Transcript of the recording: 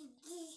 Gigi.